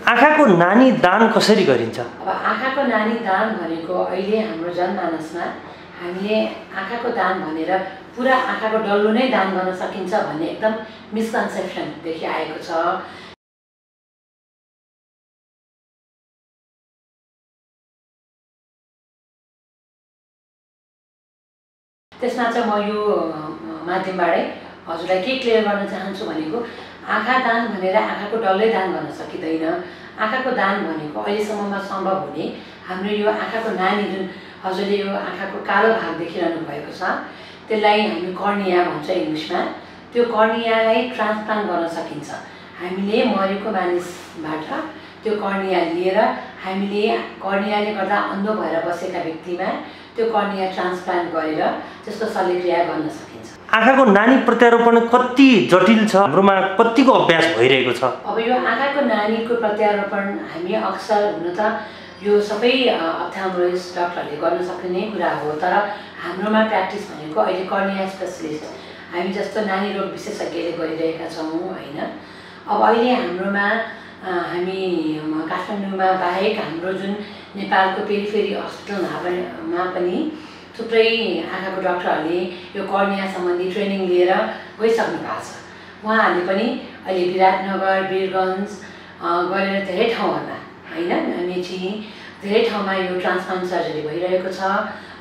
आँखाको नानी दान कसरी गरिन्छ? अब आँखाको नानी दान भनेको अहिले हाम्रो जनमानसमा हामीले आँखाको दान भनेर पुरा आँखाको डल्लो नै दान गर्न सकिन्छ भन्ने एकदम मिसकन्सेप्सनदेखि आएको छ। त्यसमा चाहिँ म यो माध्यमबाटै हजुरलाई के क्लियर गर्न चाहन्छु भनेको आँखा दान भनेर आँखाको डल्लै दान गर्न सकिँदैन। आँखाको दान भनेको अहिलेसम्ममा सम्भव हुने हाम्रो यो आँखाको नानी जुन हजुरले यो आँखाको कालो भाग देखिरहनु भएको छ त्यसलाई हामी कर्निया भन्छ इङ्ग्लिसमा। त्यो कर्नियालाई ट्रान्सप्लान्ट गर्न सकिन्छ। हामीले मरेको मानिसबाट त्यो कर्निया लिएर हामीले कर्नियाले गर्दा अन्धो भएर बसेका व्यक्तिमा त्यो कर्निया ट्रान्सप्लान्ट गरेर त्यसको शल्यक्रिया गर्न सकिन्छ। आँखाको नानी प्रत्यारोपण कति जटिल छ? हाम्रोमा कतिको अभ्यास भइरहेको छ? अब यो आँखाको नानीको प्रत्यारोपण हामी अक्सर हुन त यो सबै अप्थामोलोजिस्ट डक्टरले गर्न सक्ने कुरा हो तर हाम्रोमा प्र्याक्टिस भनेको अहिले कर्निया स्पेसलिस्ट। हामी जस्तो नानी रोग विशेषज्ञले गरिरहेका छौँ होइन? अब अहिले हाम्रोमा हामी काठमाडौँमा बाहेक हाम्रो जुन नेपालको पेरिफेरी हस्पिटलमा पनि थुप्रै आँखाको डक्टरहरूले यो कर्निया सम्बन्धी ट्रेनिङ लिएर गइसक्नु भएको छ। उहाँहरूले पनि अहिले विराटनगर वीरगन्ज गरेर धेरै ठाउँहरूमा होइन मेची धेरै ठाउँमा यो ट्रान्सप्लान्ट सर्जरी भइरहेको छ।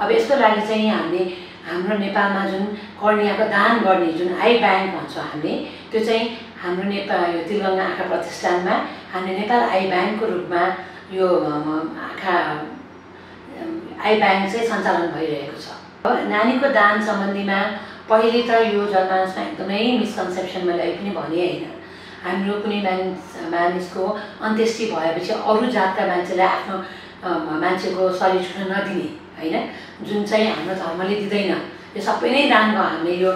अब यसको लागि चाहिँ हामीले हाम्रो नेपालमा जुन कर्नियाको दान गर्ने जुन आई ब्याङ्क भन्छौँ हामीले त्यो चाहिँ हाम्रो नेपाल यो तिलगङ्गा आँखा प्रतिष्ठानमा हामीले नेपाल आई ब्याङ्कको रूपमा यो आँखा आई ब्याङ्क चाहिँ सञ्चालन भइरहेको छ। नानीको दान सम्बन्धीमा पहिले त यो जनमानसमा एकदमै मिसकन्सेप्सन मैले अहिले पनि भने होइन। हाम्रो कुनै मानिस मानिसको अन्त्येष्टि भएपछि अरू जातका मान्छेलाई आफ्नो मान्छेको शरीर छुन नदिने होइन? जुन चाहिँ हाम्रो धर्मले दिँदैन। यो सबै नै दान हामीले यो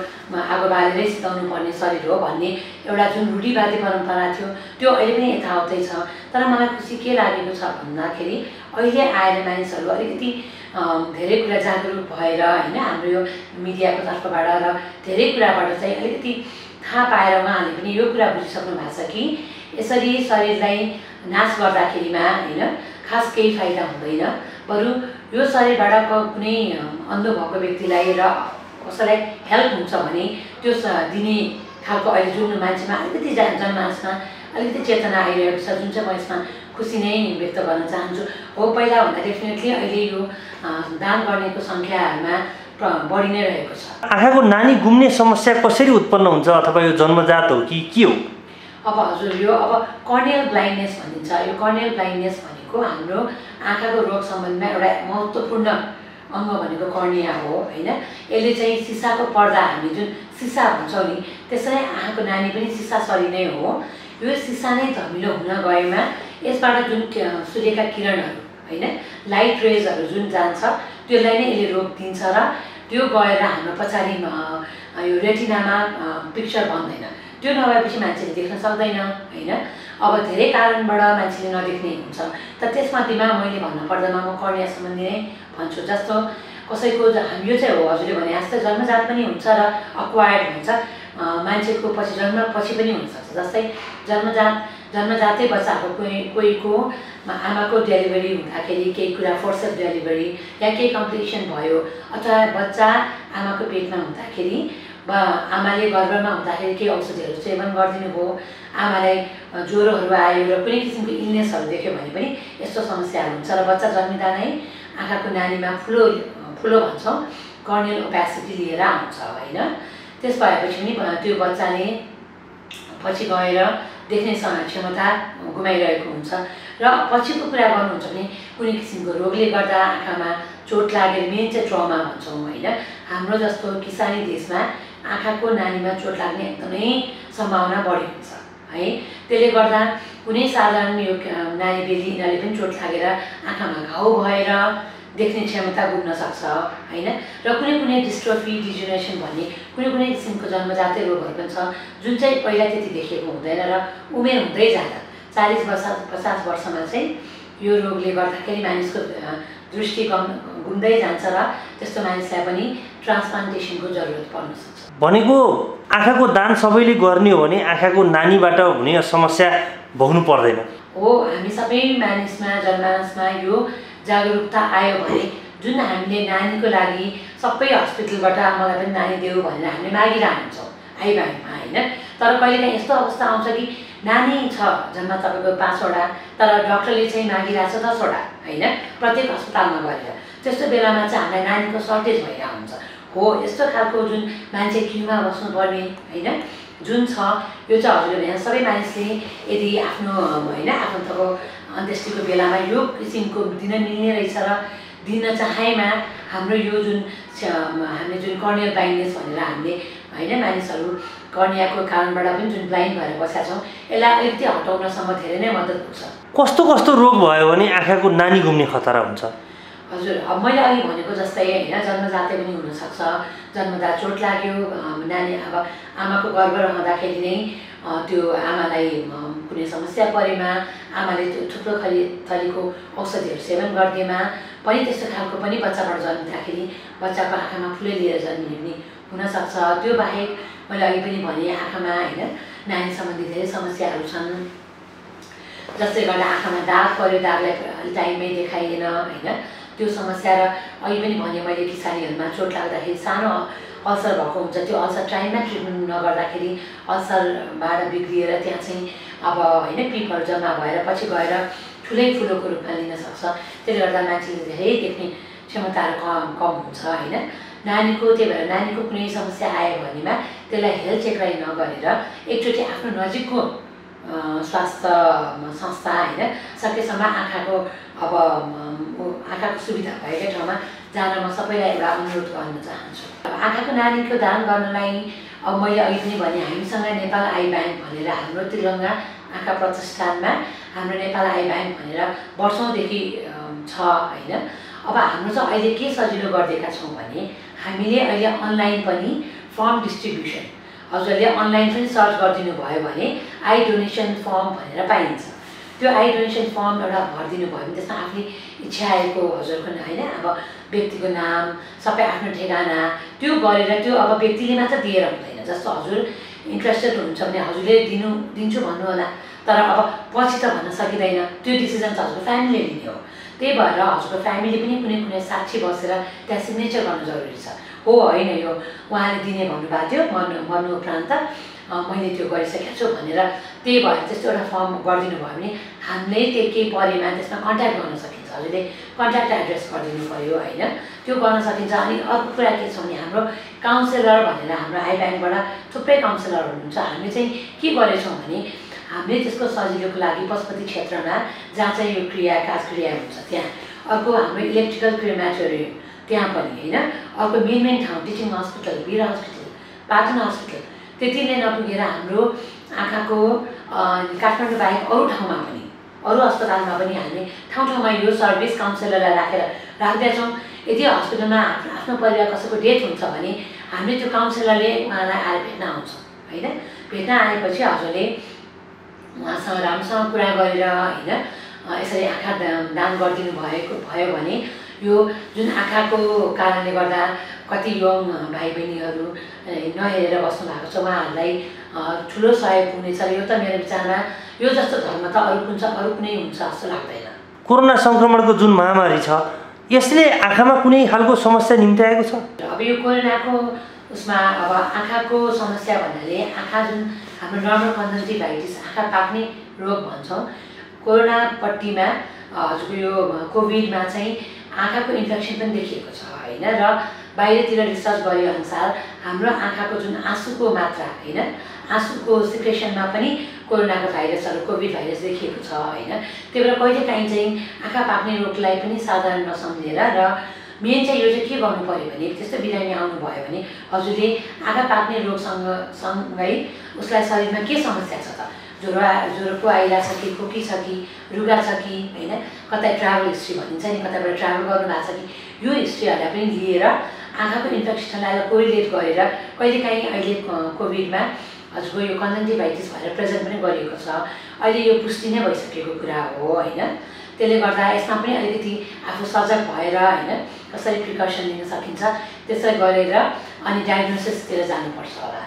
आगो बालेरै सिकाउनु पर्ने शरीर हो भन्ने एउटा जुन रूढिवादी परम्परा थियो त्यो अहिले पनि यथावतै छ। तर मलाई खुसी के लागेको छ भन्दाखेरि अहिले आएर मानिसहरू अलिकति धेरै कुरा जागरुक भएर होइन हाम्रो यो मिडियाको तर्फबाट र धेरै कुराबाट चाहिँ अलिकति थाहा पाएर उहाँहरूले पनि यो कुरा बुझिसक्नु भएको छ कि यसरी शरीरलाई नाश गर्दाखेरिमा होइन खास केही फाइदा हुँदैन। बरु यो शरीरबाट कुनै अन्धो भएको व्यक्तिलाई र कसैलाई हेल्प हुन्छ भने त्यो दिने खालको अहिले जुन मान्छेमा अलिकति जा जनमानसमा अलिकति चेतना आइरहेको छ जुन चाहिँ म यसमा खुसी नै व्यक्त गर्न चाहन्छु। हो पहिलाभन्दा डेफिनेटली अहिले यो दान गर्नेको सङ्ख्याहरूमा बढी नै रहेको छ। आँखाको नानी गुम्ने समस्या कसरी उत्पन्न हुन्छ अथवा यो जन्मजात हो कि के हो? अब हजुर यो अब कर्नियल ब्लाइन्डनेस भनिन्छ। यो कर्नियल ब्लाइन्डनेस भनेको हाम्रो आँखाको रोग सम्बन्धमा एउटा महत्त्वपूर्ण अङ्ग भनेको कर्निया हो होइन? यसले चाहिँ सिसाको पर्दा हामी जुन सिसा भन्छौँ नि त्यसरी आँखाको नानी पनि सिसा सरी नै हो। यो सिसा नै धमिलो हुन गएमा यसबाट जुन सूर्यका किरणहरू होइन? लाइट रेजहरू जुन जान्छ त्यसलाई नै यसले रोग दिन्छ र त्यो गएर हाम्रो पछाडि यो रेटिनामा पिक्चर बन्दैन। त्यो नभएपछि मान्छेले देख्न सक्दैन होइन? अब धेरै कारणबाट मान्छेले नदेख्ने हुन्छ। त त्यसमध्येमा मैले भन्नु पर्दामा म कर्निया सम्बन्धी नै भन्छु जस्तो कसैको यो चाहिँ हो हजुरले भने जस्तै जन्मजात पनि हुन्छ र अक्वायर्ड हुन्छ मान्छेको पछि जन्म पछि पनि हुनसक्छ जस्तै जन्मजात जन्मजातै बच्चाको कोही कोहीको आमाको डेलिभरी हुँदाखेरि केही कुरा फोर्सेस डेलिभरी या केही कम्प्लिकेसन भयो अथवा बच्चा आमाको पेटमा हुँदाखेरि वा आमाले गर्भमा हुँदाखेरि केही औषधिहरू सेवन गरिदिनु भयो आमालाई ज्वरोहरू आयो र कुनै किसिमको इलनेसहरू देख्यो भने पनि यस्तो समस्याहरू हुन्छ र बच्चा जन्मिँदा नै आँखाको नानीमा ठुलो ठुलो भन्छौँ कर्नियल ओपेसिटी लिएर आउँछ होइन? त्यस भएपछि अ, त्यो बच्चाले पछि गएर देख्ने क्षमता गुमाइरहेको हुन्छ। र पछिको कुरा गर्नुहुन्छ भने कुनै किसिमको रोगले गर्दा आँखामा चोट लागेर मेन चाहिँ ट्रमा भन्छौँ होइन? हाम्रो जस्तो किसानी देशमा आँखाको नानीमा चोट लाग्ने एकदमै सम्भावना बढी हुन्छ। है। त्यसले गर्दा कुनै साधारण यो नानी बेली यिनीहरूले पनि चोट लागेर आँखामा घाउ भएर देख्ने क्षमता गुम्न सक्छ होइन? र कुनै कुनै डिस्ट्रोफी डिजुनेसन भन्ने कुनै कुनै किसिमको जन्मजातै रोगहरू पनि छ जुन चाहिँ पहिला त्यति देखिएको हुँदैन र उमेर हुँदै जाँदा चालिस वर्ष पचास वर्षमा चाहिँ यो रोगले गर्दाखेरि मानिसको दृष्टि कम गुम्दै जान्छ र त्यस्तो मानिसलाई पनि ट्रान्सप्लान्टेसनको जरुरत पर्न सक्छ। भनेको आँखाको दान सबैले गर्ने हो भने आँखाको नानीबाट हुने समस्या भोग्नु पर्दैन। हो हामी सबै मानिसमा जनमानसमा यो जागरुकता आयो भने जुन हामीले नानीको लागि सबै हस्पिटलबाट मलाई पनि नानी देऊ भनेर हामीले मागिरहन्छौँ। आइबाइमा होइन? तर कहिलेकाहीँ यस्तो अवस्था आउँछ कि नानी छ जम्मा तपाईँको पाँचवटा तर डक्टरले चाहिँ मागिरहेको छ दसवटा होइन? प्रत्येक अस्पतालमा गएर त्यस्तो बेलामा चाहिँ हामीलाई नानीको सर्टेज भइरहेको हुन्छ। हो यस्तो खालको जुन मान्छे क्युमा बस्नुपर्ने होइन? जुन छ यो चाहिँ हजुरले भने सबै मानिसले यदि आफ्नो होइन आफन्तको अन्त्येष्टिको बेलामा यो किसिमको दिन मिल्ने रहेछ र दिन चाहेमा हाम्रो यो जुन हामीले जुन कर्नियल ब्लाइन्डनेस भनेर हामीले होइन मानिसहरू कर्नियाको कारणबाट पनि जुन ब्लाइन्ड भएर बसेका छौँ यसलाई अलिकति हटाउनसम्म धेरै नै मद्दत पुग्छ। कस्तो कस्तो रोग भयो भने आँखाको नानी घुम्ने खतरा हुन्छ? हजुर अब मैले अघि भनेको जस्तै होइन जन्मजातै पनि हुनसक्छ जन्मजात चोट लाग्यो नानी अब आमाको गर्भ रहँदाखेरि नै त्यो आमालाई कुनै समस्या परेमा आमाले त्यो थुप्रो खरि थरीको औषधिहरू सेवन गरिदिएमा पनि त्यस्तो खालको पनि बच्चाबाट जन्मिँदाखेरि बच्चाको आँखामा फुलै लिएर जन्मिने पनि हुनसक्छ। त्यो बाहेक मैले अघि पनि भने आँखामा होइन नानी सम्बन्धी धेरै समस्याहरू छन्। जसले गर्दा आँखामा दाग पऱ्यो दागलाई टाइममै देखाइएन होइन। त्यो समस्या र अहिले पनि भने मैले किसानीहरूमा चोट लाग्दाखेरि सानो अल्सर भएको हुन्छ। त्यो अल्सर टाइममा ट्रिटमेन्ट नगर्दाखेरि अल्सरबाट बिग्रिएर त्यहाँ चाहिँ अब होइन पिपहरू जम्मा भएर पछि गएर ठुलै ठुलोको रूपमा लिन सक्छ। त्यसले गर्दा मान्छेले धेरै देख्ने क्षमताहरू कम कम हुन्छ होइन। नानीको त्यही भएर नानीको कुनै समस्या आयो भनेमा त्यसलाई हेल्थ चेकराई नगरेर एकचोटि आफ्नो नजिकको स्वास्थ्य संस्था होइन सकेसम्म आँखाको अब आँखाको सुविधा भएकै ठाउँमा जान म सबैलाई एउटा अनुरोध गर्न चाहन्छु। अब आँखाको नानीको दान गर्नलाई अब मैले अघि पनि भने हामीसँग नेपाल आई ब्याङ्क भनेर हाम्रो त्रिरङ्गा आँखा प्रतिष्ठानमा हाम्रो नेपाल आई ब्याङ्क भनेर वर्षौँदेखि छ होइन। अब हाम्रो चाहिँ अहिले के सजिलो गरिदिएका छौँ भने हामीले अहिले अनलाइन पनि फर्म डिस्ट्रिब्युसन हजुरले अनलाइन पनि सर्च गरिदिनु भयो भने आई डोनेसन फर्म भनेर पाइन्छ। त्यो आई डोनेसन फर्म एउटा भरिदिनु भयो भने त्यसमा आफूले इच्छा आएको हजुरको होइन अब व्यक्तिको नाम सबै आफ्नो ठेगाना त्यो गरेर त्यो अब व्यक्तिले मात्र दिएर हुँदैन। जस्तो हजुर इन्ट्रेस्टेड हुनुहुन्छ भने हजुरले दिनु दिन्छु भन्नु होला तर अब पछि त भन्न सकिँदैन। त्यो डिसिजन त हजुरको फ्यामिलीले लिने हो। त्यही भएर हजुरको फ्यामिली पनि कुनै कुनै साक्षी बसेर त्यहाँ सिग्नेचर गर्नु जरुरी छ। हो होइन यो उहाँले दिने भन्नुभएको थियो मर्नु मर्नु उपरान्त मैले त्यो गरिसकेको छु भनेर त्यही भएर त्यस्तो एउटा फर्म गरिदिनु भयो भने हामीले त्यो केही परेमा त्यसमा कन्ट्याक्ट गर्न सकिन्छ। हजुरले कन्ट्याक्ट एड्रेस गरिदिनु पऱ्यो होइन? त्यो गर्न सकिन्छ। अनि अर्को कुरा के छ भने हाम्रो काउन्सिलर भनेर हाम्रो आई ब्याङ्कबाट थुप्रै काउन्सिलर हुनुहुन्छ। हामीले चाहिँ के गरेछौँ भने हामीले त्यसको सजिलोको लागि पशुपति क्षेत्रमा जहाँ चाहिँ यो क्रिया काज क्रिया हुन्छ त्यहाँ अर्को हाम्रो इलेक्ट्रिकल क्रिमेटोरियम त्यहाँ पनि होइन? अर्को मेन मेन ठाउँ teaching hospital Bir hospital Patan hospital त्यति नै नपुगेर हाम्रो आँखाको काठमाडौँ बाहेक अरू ठाउँमा पनि अरू अस्पतालमा पनि हामीले ठाउँ ठाउँमा यो सर्भिस काउन्सिलरलाई राखेर राख्दैछौँ। यदि हस्पिटलमा आफ्नो परिवार कसैको डेथ हुन्छ भने हामीले त्यो काउन्सिलरले उहाँलाई आएर भेट्न आउँछ होइन? भेट्न आएपछि हजुरले उहाँसँग राम्रोसँग कुरा गरेर होइन यसरी आँखा दान गरिदिनु भएको भयो भने यो जुन आँखाको कारणले गर्दा कति यङ भाइ बहिनीहरू नहेरेर बस्नु भएको छ उहाँहरूलाई ठुलो सहयोग पुग्नेछ यो त मेरो विचारमा यो जस्तो धर्म त अरू कुन अरू कुनै हुन्छ जस्तो लाग्दैन। कोरोना सङ्क्रमणको जुन महामारी छ यसले आँखामा कुनै खालको समस्या निम्ति आएको छ अब यो कोरोनाको उसमा अब आँखाको समस्या भन्नाले आँखा जुन हाम्रो नर्मल कन्जन्टिभाइटिस आँखा पाक्ने रोग भन्छौँ कोरोनापट्टिमा हजुरको यो कोभिडमा चाहिँ आँखाको इन्फेक्सन पनि देखिएको छ होइन? र बाहिरतिर रिसर्च गरे अनुसार हाम्रो आँखाको जुन आँसुको मात्रा होइन? आँसुको सिक्रेसनमा पनि कोरोनाको भाइरसहरू कोभिड भाइरस देखिएको छ होइन? त्यही भएर कहिलेकाहीँ चाहिँ आँखा पाक्ने रोगलाई पनि साधारण नसम्झेर र मेन चाहिँ यो चाहिँ के गर्नु पऱ्यो भने त्यस्तो बिरामी आउनुभयो भने हजुरले आँखा पाक्ने रोगसँग सँगै उसलाई शरीरमा के समस्या छ त? ज्वरो ज्वरो पो आइरहेको छ कि खोकी छ कि रुगा छ कि होइन? कतै ट्राभल हिस्ट्री भनिन्छ नि कतैबाट ट्राभल गर्नुभएको छ कि? यो हिस्ट्रीहरूलाई पनि लिएर आँखाको इन्फेक्सनलाई कोरिलेट गरेर कहिलेकाहीँ अहिले कोभिडमा हजुरको यो कन्जन्टिभाइटिस भएर प्रेजेन्ट पनि गरिएको छ। अहिले यो पुष्टि नै भइसकेको कुरा हो होइन? त्यसले गर्दा यसमा पनि अलिकति आफू सजग भएर होइन कसरी प्रिकसन लिन सकिन्छ त्यसरी गरेर अनि डायग्नोसिसतिर जानुपर्छ होला।